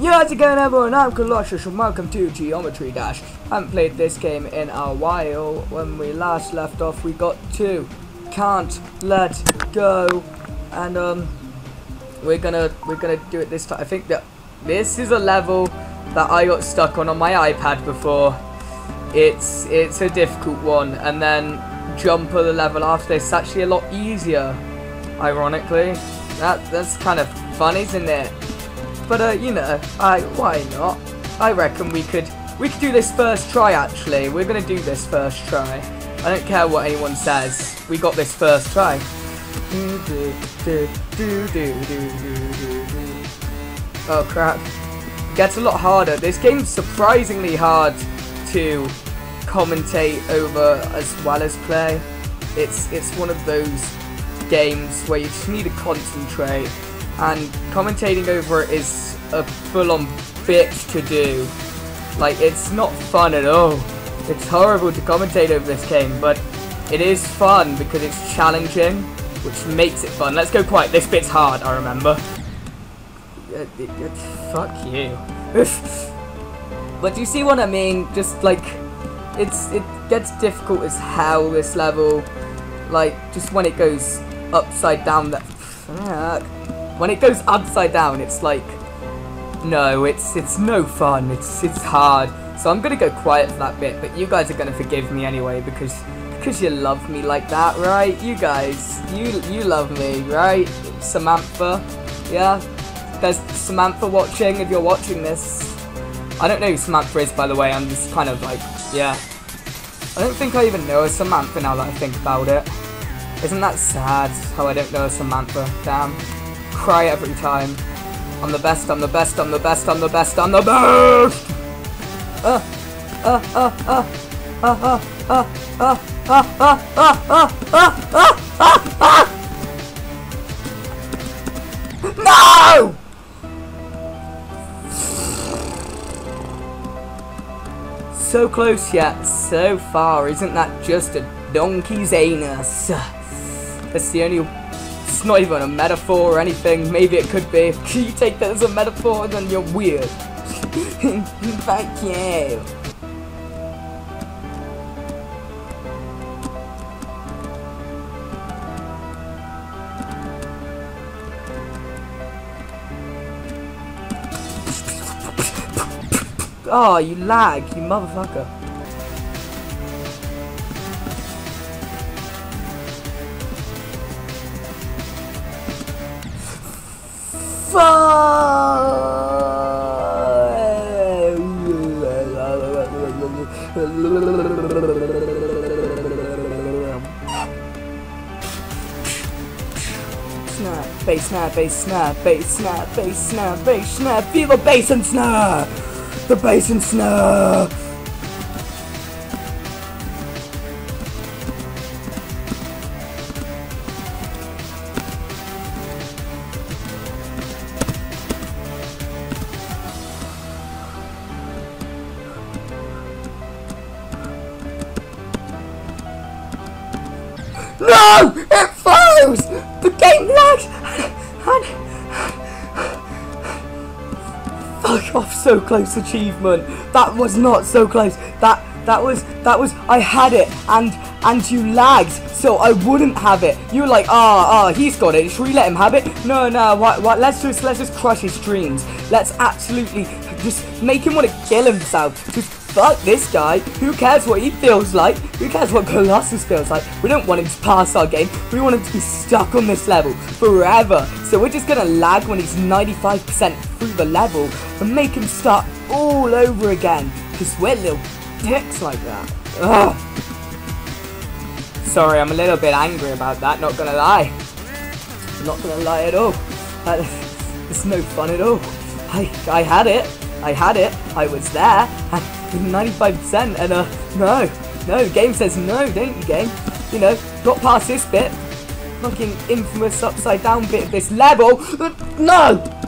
Yo, how's going everyone? I'm Colossus and welcome to Geometry Dash. I haven't played this game in a while. When we last left off we got two. Can't Let Go. And um we're gonna we're gonna do it this time. I think that this is a level that I got stuck on on my iPad before. It's it's a difficult one and then Jumper the level after this is actually a lot easier. Ironically. That that's kind of fun, isn't it? But uh, you know, I why not? I reckon we could we could do this first try. Actually, we're gonna do this first try. I don't care what anyone says. We got this first try. Oh crap! Gets a lot harder. This game's surprisingly hard to commentate over as well as play. It's it's one of those games where you just need to concentrate and commentating over it is a full-on bitch to do. Like, it's not fun at all. It's horrible to commentate over this game, but it is fun because it's challenging, which makes it fun. Let's go quiet. This bit's hard, I remember. Uh, it, it, fuck you. but you see what I mean? Just, like, it's it gets difficult as hell, this level. Like, just when it goes upside down, that... Fuck. When it goes upside down, it's like, no, it's it's no fun. It's it's hard. So I'm gonna go quiet for that bit, but you guys are gonna forgive me anyway because because you love me like that, right? You guys, you you love me, right? Samantha, yeah. There's Samantha watching. If you're watching this, I don't know who Samantha is, by the way. I'm just kind of like, yeah. I don't think I even know a Samantha now that I think about it. Isn't that sad how I don't know a Samantha? Damn cry every time. I'm the best, I'm the best, I'm the best, I'm the best, I'm the best! Uh, uh, uh, uh, uh, uh, uh, uh, uh, uh, No! So close yet so far, isn't that just a donkey's anus? That's the only it's not even a metaphor or anything. Maybe it could be. You take that as a metaphor, then you're weird. Thank you. Oh, you lag, you motherfucker. Snap, bass snap, bass snap, bass snap, bass snap, bass snap, feel the bass and snap! The bass and snap! No! It froze! The game lagged! And, Fuck off, so close achievement. That was not so close. That that was that was I had it and and you lagged so I wouldn't have it. You were like, ah oh, ah, oh, he's got it. Should we let him have it? No, no, what what let's just let's just crush his dreams. Let's absolutely just make him want to kill himself. Just fuck this guy. Who cares what he feels like? Who cares what Colossus feels like? We don't want him to pass our game. We want him to be stuck on this level forever. So we're just gonna lag when he's 95% through the level and make him start all over again. Because we're little dicks like that. Ugh. Sorry, I'm a little bit angry about that, not gonna lie. I'm not gonna lie at all. Uh, it's no fun at all. I, I had it. I had it. I was there. 95% and uh, no, no, game says no, don't you game? You know, got past this bit, fucking infamous upside down bit of this level, no!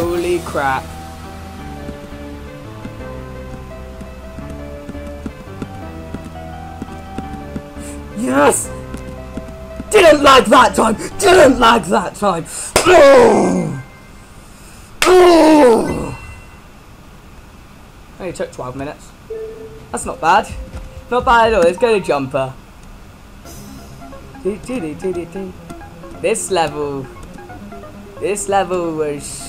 Holy crap. Yes! Didn't like that time! Didn't like that time! Oh! Oh! Only took 12 minutes. That's not bad. Not bad at all. Let's go to jumper. This level. This level was.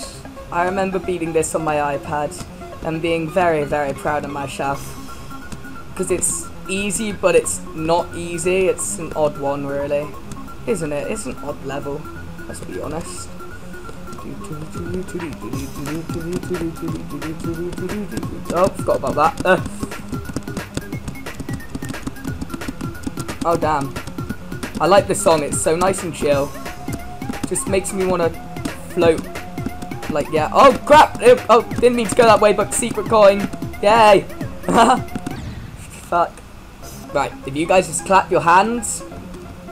I remember beating this on my iPad and being very, very proud of myself. Because it's easy, but it's not easy. It's an odd one, really. Isn't it? It's an odd level. Let's be honest. Oh, forgot about that. Uh. Oh, damn. I like this song. It's so nice and chill. Just makes me want to float. Like, yeah. Oh, crap! Oh, oh, didn't mean to go that way, but secret coin. Yay! Fuck. Right, if you guys just clap your hands,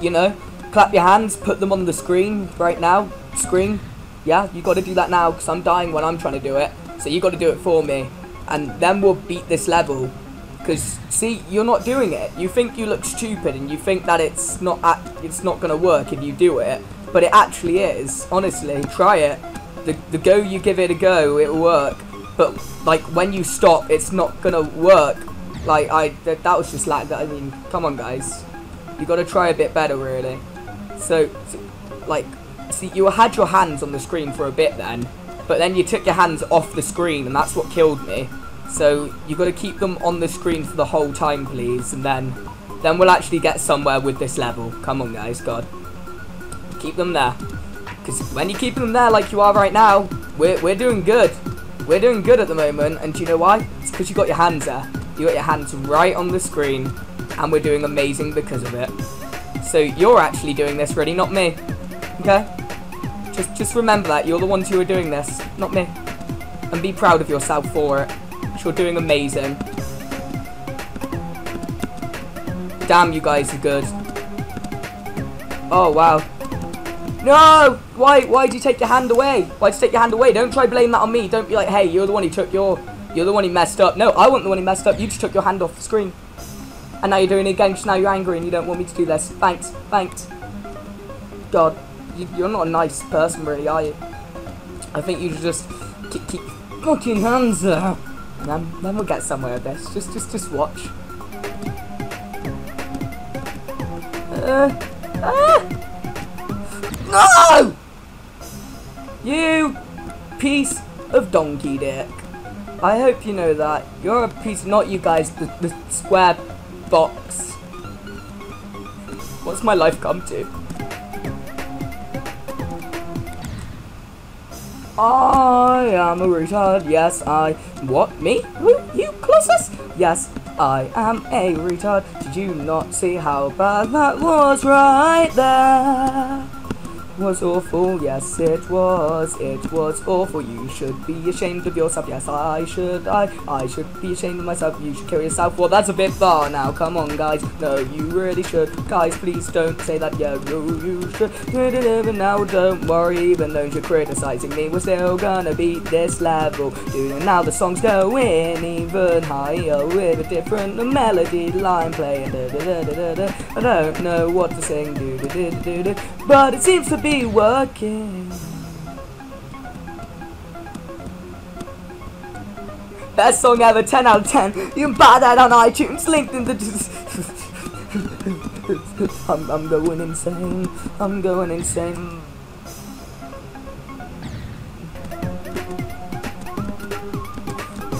you know, clap your hands, put them on the screen right now. Screen. Yeah, you got to do that now because I'm dying when I'm trying to do it. So you got to do it for me. And then we'll beat this level. Because, see, you're not doing it. You think you look stupid and you think that it's not it's not to work if you do it. But it actually is. Honestly, try it. The, the go you give it a go, it'll work. But, like, when you stop, it's not to work like, I, that, that was just like. I mean, come on, guys. You gotta try a bit better, really. So, so, like, see, you had your hands on the screen for a bit then, but then you took your hands off the screen, and that's what killed me. So, you gotta keep them on the screen for the whole time, please, and then, then we'll actually get somewhere with this level. Come on, guys, God. Keep them there. Because when you're keeping them there like you are right now, we're, we're doing good. We're doing good at the moment, and do you know why? It's because you got your hands there. You got your hands right on the screen, and we're doing amazing because of it. So you're actually doing this, really, not me. Okay? Just, just remember that. You're the ones who are doing this, not me. And be proud of yourself for it. You're doing amazing. Damn, you guys are good. Oh, wow. No! Why, why'd you take your hand away? Why'd you take your hand away? Don't try blame that on me. Don't be like, hey, you're the one who took your you're the one who messed up. No, I wasn't the one who messed up. You just took your hand off the screen. And now you're doing it again because now you're angry and you don't want me to do this. Thanks. Thanks. God, you, are not a nice person, really, are you? I think you should just keep, keep fucking hands there. And then, then we'll get somewhere with this. Just, just, just watch. Uh, ah! No! You piece of donkey dick. I hope you know that. You're a piece, not you guys, the, the square box. What's my life come to? I am a retard, yes I... What, me? Who, you, Colossus? Yes, I am a retard. Did you not see how bad that was right there? Was awful, yes it was, it was awful, you should be ashamed of yourself, yes I should, I, I should be ashamed of myself, you should kill yourself, well that's a bit far now, come on guys, no you really should, guys please don't say that, yeah, no you should, now don't worry, even though you're criticizing me, we're still gonna beat this level, dude, now the song's going even higher, with a different melody line playing, I don't know what to sing, but it seems to be be working. Best song ever, 10 out of 10. You can buy that on iTunes, linked in the... I'm, I'm going insane. I'm going insane.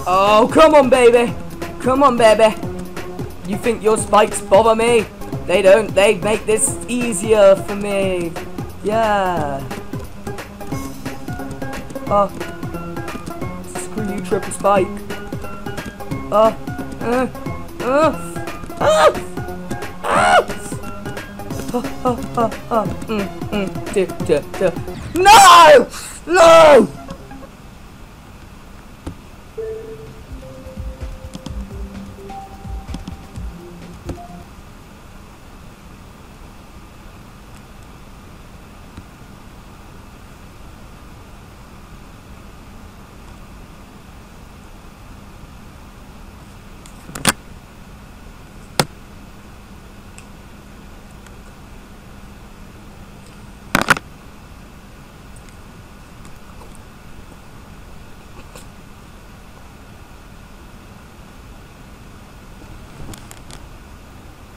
Oh, come on, baby. Come on, baby. You think your spikes bother me? They don't. They make this easier for me. Yeah. Oh. Screw you, triple spike. Oh. Uh. Uh. Ah. Ah. Oh, oh, oh, oh. Mm, mm. Duh, duh, duh. No! No!